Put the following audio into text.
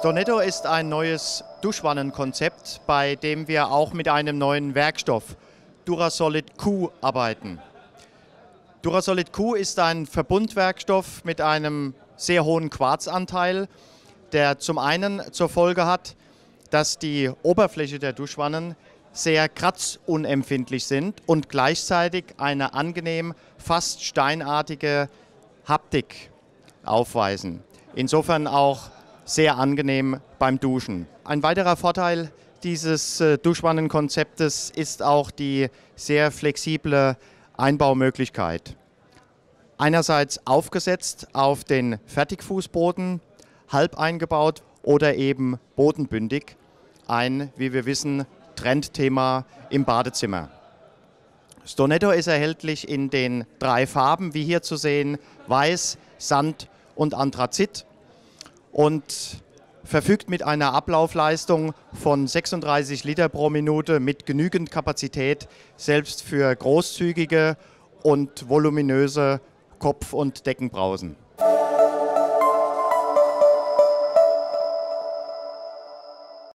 Stonetto ist ein neues Duschwannenkonzept, bei dem wir auch mit einem neuen Werkstoff, Durasolid Q, arbeiten. Durasolid Q ist ein Verbundwerkstoff mit einem sehr hohen Quarzanteil, der zum einen zur Folge hat, dass die Oberfläche der Duschwannen sehr kratzunempfindlich sind und gleichzeitig eine angenehm, fast steinartige Haptik aufweisen. Insofern auch sehr angenehm beim Duschen. Ein weiterer Vorteil dieses äh, Duschwannenkonzeptes ist auch die sehr flexible Einbaumöglichkeit. Einerseits aufgesetzt auf den Fertigfußboden, halb eingebaut oder eben bodenbündig. Ein, wie wir wissen, Trendthema im Badezimmer. Stonetto ist erhältlich in den drei Farben, wie hier zu sehen, Weiß, Sand und Anthrazit und verfügt mit einer Ablaufleistung von 36 Liter pro Minute mit genügend Kapazität, selbst für großzügige und voluminöse Kopf- und Deckenbrausen.